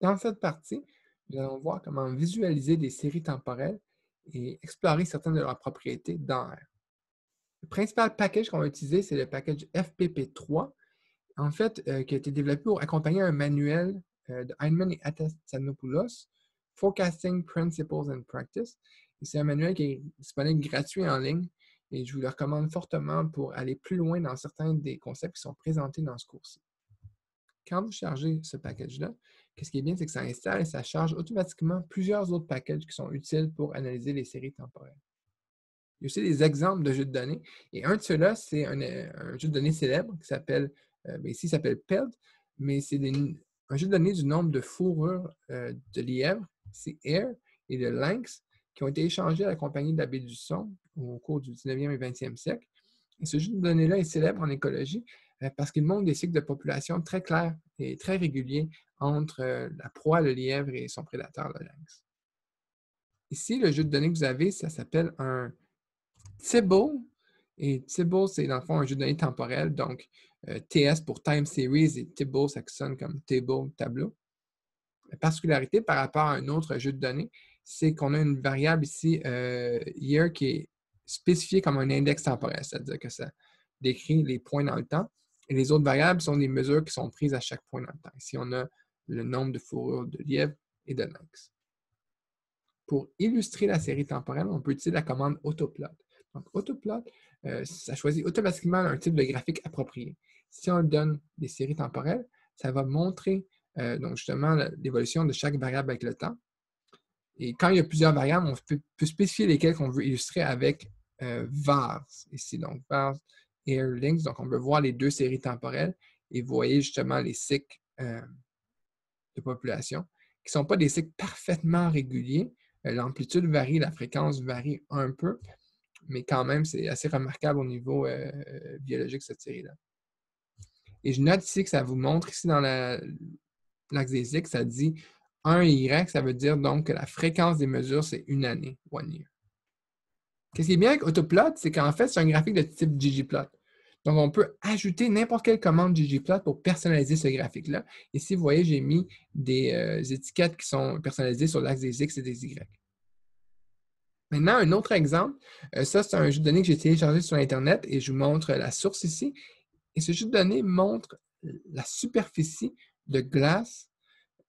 Dans cette partie, nous allons voir comment visualiser des séries temporelles et explorer certaines de leurs propriétés dans R. Le principal package qu'on va utiliser, c'est le package FPP3, en fait, euh, qui a été développé pour accompagner un manuel euh, de Heinemann et Atassanopoulos, Forecasting Principles and Practice. C'est un manuel qui est disponible gratuit en ligne et je vous le recommande fortement pour aller plus loin dans certains des concepts qui sont présentés dans ce cours-ci. Quand vous chargez ce package-là, ce qui est bien, c'est que ça installe et ça charge automatiquement plusieurs autres packages qui sont utiles pour analyser les séries temporelles. Il y a aussi des exemples de jeux de données. Et un de ceux-là, c'est un, jeu de données célèbre qui s'appelle, euh, ben, ici, s'appelle PELD, mais c'est un jeu de données du nombre de fourrures euh, de lièvre, c'est Air et de Lynx, qui ont été échangés à la compagnie de la baie du son au cours du 19e et 20e siècle. Et ce jeu de données-là est célèbre en écologie euh, parce qu'il montre des cycles de population très clairs et très réguliers entre euh, la proie, le lièvre et son prédateur, le lynx. Ici, le jeu de données que vous avez, ça s'appelle un Tibble. Et Tibble, c'est dans le fond un jeu de données temporel, donc euh, TS pour Time Series et Tibble, ça sonne comme table, tableau. La particularité par rapport à un autre jeu de données, c'est qu'on a une variable ici, year, qui est spécifiée comme un index temporel, c'est-à-dire que ça décrit les points dans le temps. Et les autres variables sont des mesures qui sont prises à chaque point dans le temps. Ici, on a le nombre de fourrures de lièvre et de lynx. Pour illustrer la série temporelle, on peut utiliser la commande autoplot. Donc, autoplot, euh, ça choisit automatiquement un type de graphique approprié. Si on donne des séries temporelles, ça va montrer euh, justement l'évolution de chaque variable avec le temps. Et quand il y a plusieurs variables, on peut, spécifier lesquelles on veut illustrer avec euh, vars. Ici, donc vars Links. Donc, on veut voir les deux séries temporelles et voyez justement les cycles euh, de population qui ne sont pas des cycles parfaitement réguliers. Euh, l'amplitude varie, la fréquence varie un peu, mais quand même, c'est assez remarquable au niveau euh, biologique, cette série-là. Et je note ici que ça vous montre ici dans l'axe des X, ça dit 1 Y, ça veut dire donc que la fréquence des mesures, c'est une année, one year. Ce qui est bien avec Autoplot, c'est qu'en fait, c'est un graphique de type ggplot. Donc, on peut ajouter n'importe quelle commande ggplot pour personnaliser ce graphique-là. Ici, vous voyez, j'ai mis des euh, étiquettes qui sont personnalisées sur l'axe des X et des Y. Maintenant, un autre exemple. Euh, ça, c'est un jeu de données que j'ai téléchargé sur Internet et je vous montre la source ici. Et ce jeu de données montre la superficie de glace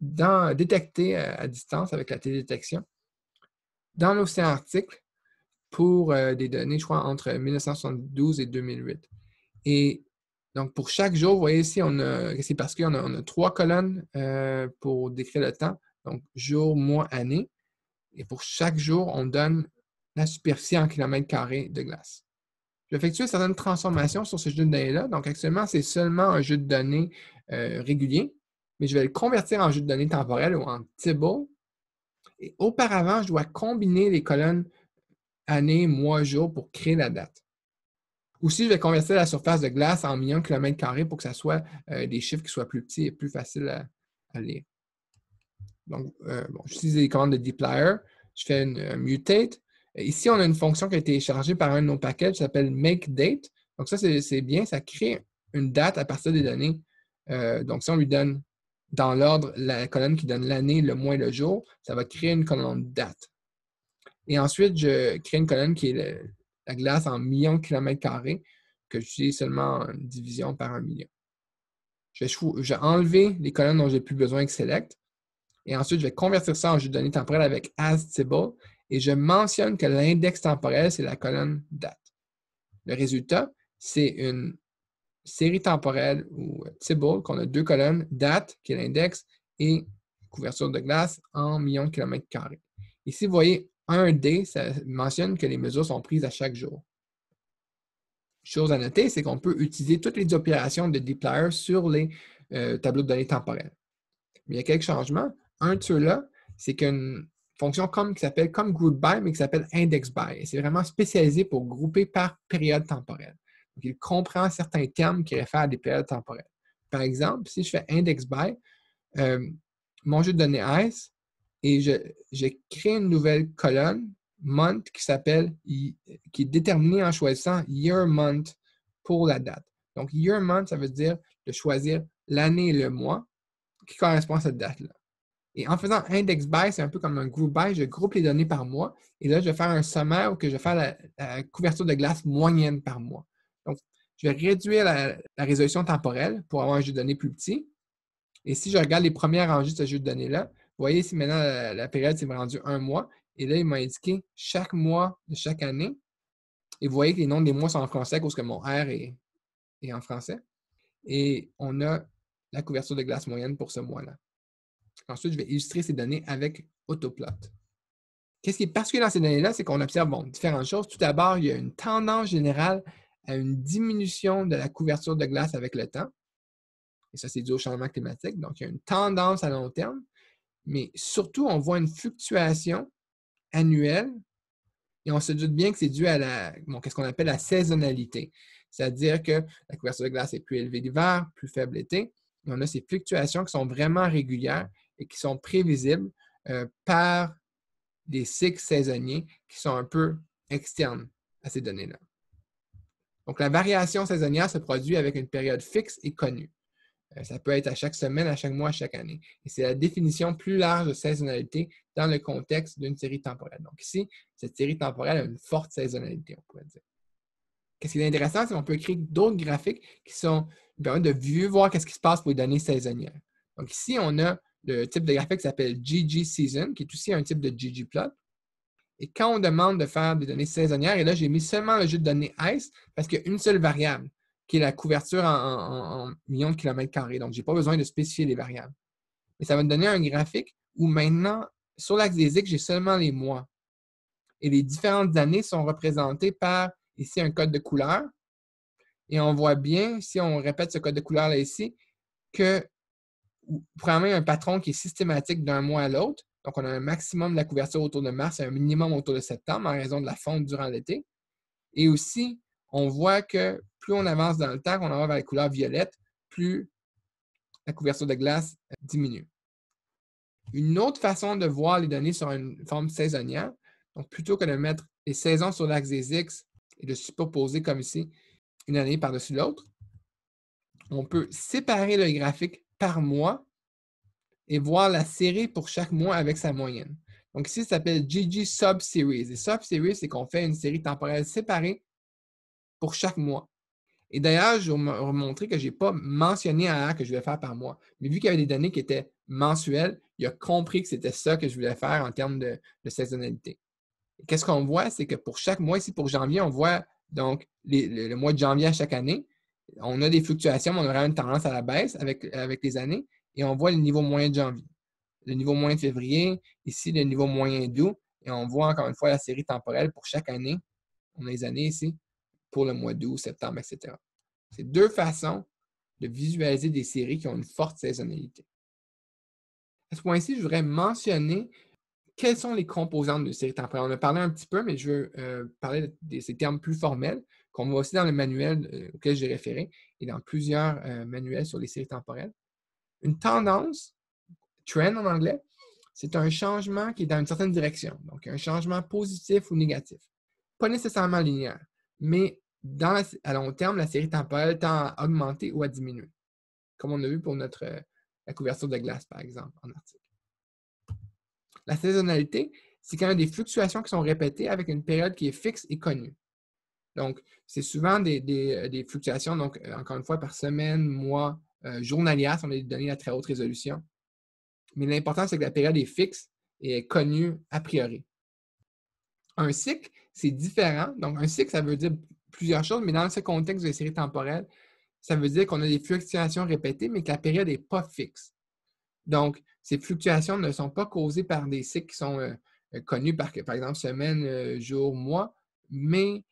détectée à distance avec la télédétection dans l'océan Arctique pour euh, des données, je crois, entre 1972 et 2008. Et donc, pour chaque jour, vous voyez ici, c'est parce qu'on a, trois colonnes euh, pour décrire le temps. Donc, jour, mois, année. Et pour chaque jour, on donne la superficie en kilomètres carrés de glace. Je vais effectuer certaines transformations sur ce jeu de données-là. Donc, actuellement, c'est seulement un jeu de données euh, régulier, mais je vais le convertir en jeu de données temporel ou en Tibble. Et auparavant, je dois combiner les colonnes année, mois, jour pour créer la date. Aussi, je vais convertir la surface de glace en millions de kilomètres carrés pour que ce soit euh, des chiffres qui soient plus petits et plus faciles à, lire. Donc, euh, j'utilise les commandes de dplyr. Je fais une mutate. Ici, on a une fonction qui a été chargée par un de nos packages qui s'appelle makeDate. Donc, ça, c'est bien. Ça crée une date à partir des données. Euh, donc, si on lui donne dans l'ordre la colonne qui donne l'année, le mois et le jour, ça va créer une colonne date. Et ensuite, je crée une colonne qui est la glace en millions de kilomètres carrés que j'utilise seulement en division par un million. Je vais, enlever les colonnes dont je n'ai plus besoin avec Select. Et ensuite, je vais convertir ça en jeu de données temporelle avec AsTable. Et je mentionne que l'index temporel, c'est la colonne date. Le résultat, c'est une série temporelle ou Tibble qu'on a deux colonnes, date, qui est l'index, et couverture de glace en millions de kilomètres carrés. Ici, vous voyez un D, ça mentionne que les mesures sont prises à chaque jour. Chose à noter, c'est qu'on peut utiliser toutes les opérations de dplyr sur les euh, tableaux de données temporels. Mais il y a quelques changements. Un de ceux-là, c'est qu'une fonction comme, qui s'appelle comme GroupBy, mais qui s'appelle IndexBy. C'est vraiment spécialisé pour grouper par période temporelle. Il comprend certains termes qui réfèrent à des périodes temporelles. Par exemple, si je fais IndexBy, euh, mon jeu de données ICE et je, crée une nouvelle colonne, month, qui s'appelle, qui est déterminée en choisissant year month pour la date. Donc, year month, ça veut dire de choisir l'année et le mois qui correspond à cette date-là. Et en faisant index by, c'est un peu comme un group by, je groupe les données par mois. Et là, je vais faire un sommaire où que je vais faire la, couverture de glace moyenne par mois. Donc, je vais réduire la, résolution temporelle pour avoir un jeu de données plus petit. Et si je regarde les premiers rangées de ce jeu de données-là, voyez ici maintenant la, période s'est rendue un mois. Et là, il m'a indiqué chaque mois de chaque année. Et vous voyez que les noms des mois sont en français parce que mon R est, est en français. Et on a la couverture de glace moyenne pour ce mois-là. Ensuite, je vais illustrer ces données avec Autoplot. Qu'est-ce qui est particulier dans ces données-là, c'est qu'on observe différentes choses. Tout d'abord, il y a une tendance générale à une diminution de la couverture de glace avec le temps. Et ça, c'est dû au changement climatique. Donc, il y a une tendance à long terme. Mais surtout, on voit une fluctuation annuelle et on se doute bien que c'est dû à la, ce qu'on appelle la saisonnalité. C'est-à-dire que la couverture de glace est plus élevée l'hiver, plus faible l'été. On a ces fluctuations qui sont vraiment régulières et qui sont prévisibles euh, par des cycles saisonniers qui sont un peu externes à ces données-là. Donc, la variation saisonnière se produit avec une période fixe et connue. Euh, ça peut être à chaque semaine, à chaque mois, à chaque année. Et c'est la définition plus large de saisonnalité dans le contexte d'une série temporelle. Donc ici, cette série temporelle a une forte saisonnalité, on pourrait dire. Qu'est-ce qui est intéressant, c'est qu'on peut créer d'autres graphiques qui sont permettent de mieux voir ce qui se passe pour les données saisonnières. Donc ici, on a le type de graphique qui s'appelle GG Season, qui est aussi un type de ggplot. Et quand on demande de faire des données saisonnières, et là, j'ai mis seulement le jeu de données ICE parce qu'il y a une seule variable, qui est la couverture en, millions de kilomètres carrés. Donc, je n'ai pas besoin de spécifier les variables. Mais ça va me donner un graphique où maintenant, sur l'axe des X, j'ai seulement les mois. Et les différentes années sont représentées par ici un code de couleur. Et on voit bien, si on répète ce code de couleur là ici, que a un patron qui est systématique d'un mois à l'autre. Donc, on a un maximum de la couverture autour de mars et un minimum autour de septembre en raison de la fonte durant l'été. Et aussi, on voit que plus on avance dans le temps, qu'on va vers la couleur violette, plus la couverture de glace diminue. Une autre façon de voir les données sur une forme saisonnière, donc plutôt que de mettre les saisons sur l'axe des X et de superposer comme ici une année par-dessus l'autre, on peut séparer le graphique par mois et voir la série pour chaque mois avec sa moyenne. Donc ici, ça s'appelle GG Sub-Series. Et Sub-Series, c'est qu'on fait une série temporelle séparée pour chaque mois. Et d'ailleurs, je vais vous montrer que je n'ai pas mentionné un que je voulais faire par mois. Mais vu qu'il y avait des données qui étaient mensuelles, il a compris que c'était ça que je voulais faire en termes de, saisonnalité. Qu'est-ce qu'on voit? C'est que pour chaque mois, ici pour janvier, on voit donc le, mois de janvier à chaque année. On a des fluctuations, mais on aura une tendance à la baisse avec, avec les années et on voit le niveau moyen de janvier. Le niveau moyen de février, ici le niveau moyen d'août, et on voit encore une fois la série temporelle pour chaque année. On a les années ici pour le mois d'août, septembre, etc. C'est deux façons de visualiser des séries qui ont une forte saisonnalité. À ce point-ci, je voudrais mentionner quelles sont les composantes de séries temporelles. On a parlé un petit peu, mais je veux euh, parler de ces termes plus formels qu'on voit aussi dans le manuel euh, auquel j'ai référé et dans plusieurs euh, manuels sur les séries temporelles. Une tendance, trend en anglais, c'est un changement qui est dans une certaine direction, donc un changement positif ou négatif. Pas nécessairement linéaire, mais à long terme, la série temporelle tend à augmenter ou à diminuer, comme on a vu pour notre, euh, la couverture de glace, par exemple, en article. La saisonnalité, c'est quand même des fluctuations qui sont répétées avec une période qui est fixe et connue. Donc, c'est souvent des, euh, fluctuations, donc, euh, encore une fois, par semaine, mois, journalière, si on a des données à très haute résolution. Mais l'important, c'est que la période est fixe et est connue a priori. Un cycle, c'est différent. Donc, un cycle, ça veut dire plusieurs choses, mais dans ce contexte de série temporelle, ça veut dire qu'on a des fluctuations répétées, mais que la période n'est pas fixe. Donc, ces fluctuations ne sont pas causées par des cycles qui sont euh, euh, connus par, par exemple, semaine, jour, mois, mais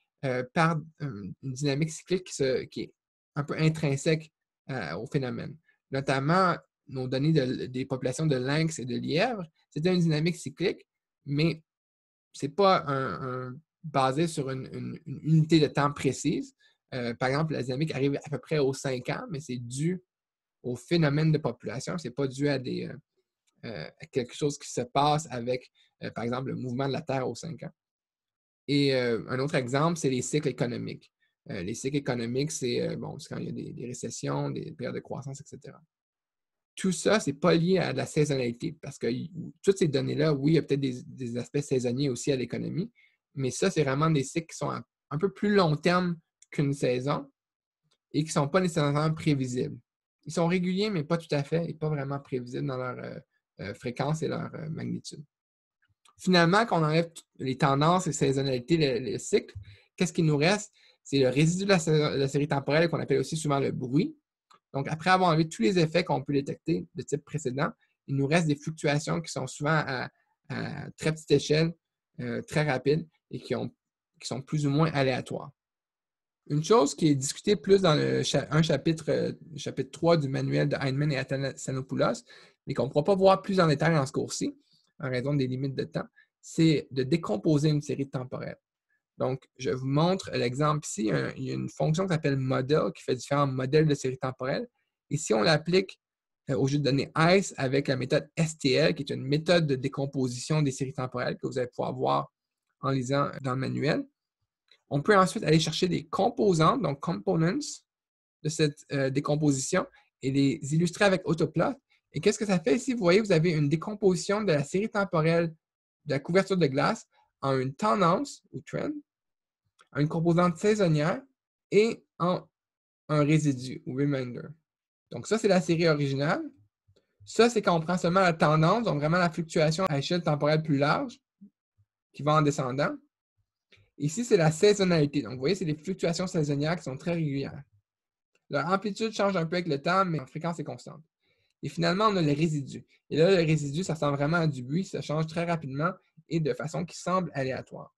par une dynamique cyclique qui, est un peu intrinsèque euh, au phénomène. Notamment, nos données des populations de lynx et de lièvres, c'était une dynamique cyclique, mais ce n'est pas un, basé sur une, unité de temps précise. Euh, par exemple, la dynamique arrive à peu près aux 5 ans, mais c'est dû au phénomène de population. Ce n'est pas dû à, des, euh, quelque chose qui se passe avec, par exemple, le mouvement de la Terre aux 5 ans. Et un autre exemple, c'est les cycles économiques. Euh, les cycles économiques, c'est euh, bon, quand il y a des, récessions, des périodes de croissance, etc. tout ça, ce n'est pas lié à la saisonnalité parce que toutes ces données-là, oui, il y a peut-être des, aspects saisonniers aussi à l'économie, mais ça, c'est vraiment des cycles qui sont un, peu plus long terme qu'une saison et qui ne sont pas nécessairement prévisibles. Ils sont réguliers, mais pas tout à fait et pas vraiment prévisibles dans leur euh, euh, fréquence et leur euh, magnitude. Finalement, quand on enlève les tendances, les saisonnalités, les, cycles, qu'est-ce qui nous reste? C'est le résidu de la, série temporelle qu'on appelle aussi souvent le bruit. Donc, après avoir enlevé tous les effets qu'on peut détecter de type précédent, il nous reste des fluctuations qui sont souvent à, très petite échelle, très rapides et qui, sont plus ou moins aléatoires. Une chose qui est discutée plus dans le, un chapitre, chapitre 3 du manuel de Heinemann et Athanasopoulos, mais qu'on ne pourra pas voir plus en détail dans ce cours-ci, en raison des limites de temps, c'est de décomposer une série temporelle. Donc, je vous montre l'exemple ici. Il y a une fonction qui s'appelle model qui fait différents modèles de séries temporelles. Et si on l'applique euh, au jeu de données ICE avec la méthode STL, qui est une méthode de décomposition des séries temporelles que vous allez pouvoir voir en lisant dans le manuel, on peut ensuite aller chercher des composantes, donc components de cette euh, décomposition et les illustrer avec Autoplot et qu'est-ce que ça fait ici? Vous voyez, vous avez une décomposition de la série temporelle de la couverture de glace en une tendance ou trend, en une composante saisonnière et en un résidu ou remainder. Donc, ça, c'est la série originale. Ça, c'est quand on prend seulement la tendance, donc vraiment la fluctuation à échelle temporelle plus large qui va en descendant. Ici, c'est la saisonnalité. Donc, vous voyez, c'est les fluctuations saisonnières qui sont très régulières. Leur amplitude change un peu avec le temps, mais la fréquence est constante. Et finalement, on a le résidu. Et là, le résidu, ça ressemble vraiment à du bruit, ça change très rapidement et de façon qui semble aléatoire.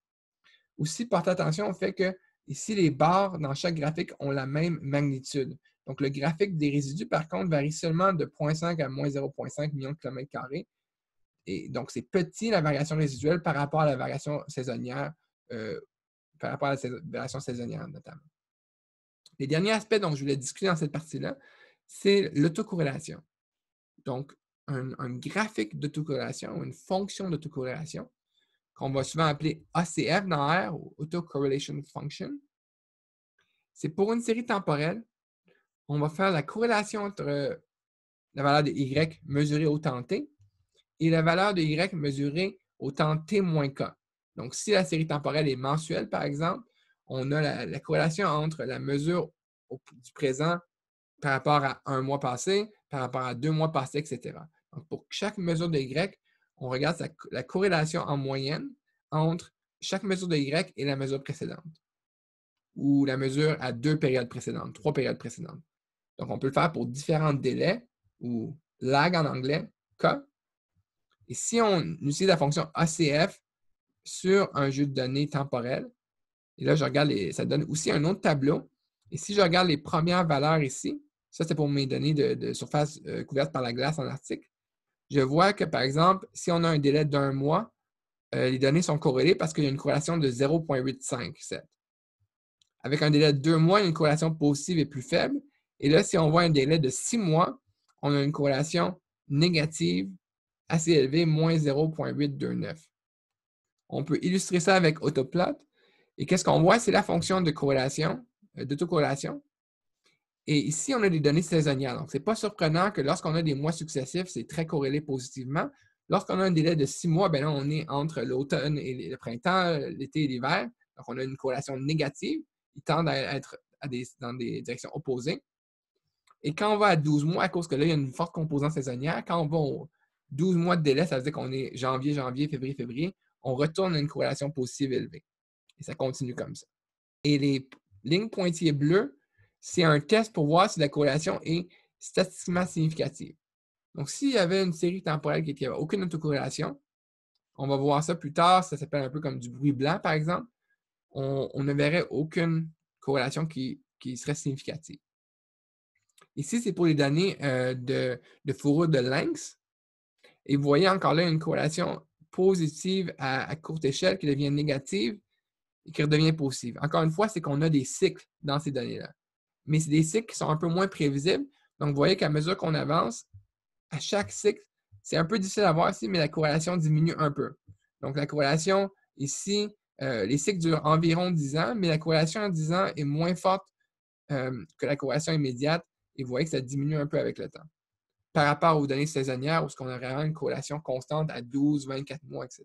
Aussi, portez attention au fait que ici, les barres dans chaque graphique ont la même magnitude. Donc, le graphique des résidus, par contre, varie seulement de 0.5 à moins 0.5 millions de kilomètres carrés. Et donc, c'est petit la variation résiduelle par rapport à la variation saisonnière, euh, par rapport à la variation saisonnière notamment. Les derniers aspects dont je voulais discuter dans cette partie-là, c'est l'autocorrélation donc un, graphique d'autocorrélation, une fonction d'autocorrélation, qu'on va souvent appeler ACF dans R ou Autocorrelation Function. C'est pour une série temporelle, on va faire la corrélation entre la valeur de Y mesurée au temps T et la valeur de Y mesurée au temps T moins K. Donc, si la série temporelle est mensuelle, par exemple, on a la, corrélation entre la mesure du présent par rapport à un mois passé, par rapport à deux mois passés, etc. Donc, pour chaque mesure de Y, on regarde la corrélation en moyenne entre chaque mesure de Y et la mesure précédente, ou la mesure à deux périodes précédentes, trois périodes précédentes. Donc, on peut le faire pour différents délais, ou lag en anglais, K. Et si on utilise la fonction ACF sur un jeu de données temporel, et là, je regarde, ça donne aussi un autre tableau. Et si je regarde les premières valeurs ici, ça, c'est pour mes données de, surface euh, couverte par la glace en Arctique. Je vois que, par exemple, si on a un délai d'un mois, euh, les données sont corrélées parce qu'il y a une corrélation de 0,857. Avec un délai de deux mois, une corrélation positive et plus faible. Et là, si on voit un délai de six mois, on a une corrélation négative assez élevée, moins 0,829. On peut illustrer ça avec Autoplot. Et qu'est-ce qu'on voit? C'est la fonction de corrélation, euh, d'autocorrélation. Et ici, on a des données saisonnières. Donc, ce n'est pas surprenant que lorsqu'on a des mois successifs, c'est très corrélé positivement. Lorsqu'on a un délai de six mois, bien là, on est entre l'automne et le printemps, l'été et l'hiver. Donc, on a une corrélation négative. Ils tendent à être dans des directions opposées. Et quand on va à 12 mois, à cause que là, il y a une forte composante saisonnière, quand on va 12 mois de délai, ça veut dire qu'on est janvier, janvier, février, février, on retourne à une corrélation positive élevée. Et ça continue comme ça. Et les lignes pointillées bleues, c'est un test pour voir si la corrélation est statistiquement significative. Donc, s'il y avait une série temporelle qui n'avait aucune autocorrélation, on va voir ça plus tard, ça s'appelle un peu comme du bruit blanc, par exemple, on, ne verrait aucune corrélation qui, serait significative. Ici, c'est pour les données euh, de, de, fourrure de lynx. Et vous voyez encore là une corrélation positive à, courte échelle qui devient négative et qui redevient positive. Encore une fois, c'est qu'on a des cycles dans ces données-là mais c'est des cycles qui sont un peu moins prévisibles. Donc, vous voyez qu'à mesure qu'on avance, à chaque cycle, c'est un peu difficile à voir ici, mais la corrélation diminue un peu. Donc, la corrélation ici, euh, les cycles durent environ 10 ans, mais la corrélation en 10 ans est moins forte euh, que la corrélation immédiate et vous voyez que ça diminue un peu avec le temps. Par rapport aux données saisonnières où on a vraiment une corrélation constante à 12, 24 mois, etc.